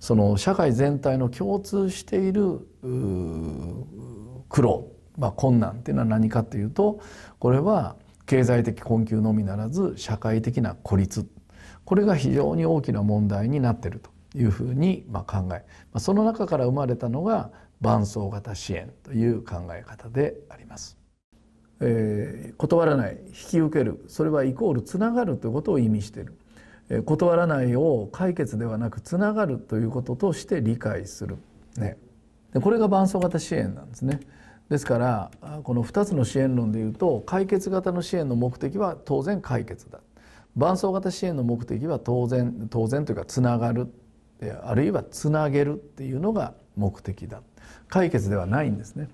その社会全体の共通している苦労、まあ、困難っていうのは何かっていうとこれは経済的困窮のみならず社会的な孤立。これが非常に大きな問題になっているというふうにまあ考え。その中から生まれたのが伴走型支援という考え方であります。えー、断らない引き受ける。それはイコールつながるということを意味している、断らないを解決ではなくつながるということとして理解する、ね、でこれが伴走型支援なんですね。ですからこの2つの支援論でいうと解決型の支援の目的は当然解決だ。伴走型支援の目的は当然当然というかつながる。あるいはつなげるっていうのが目的だ。解決ではないんですね。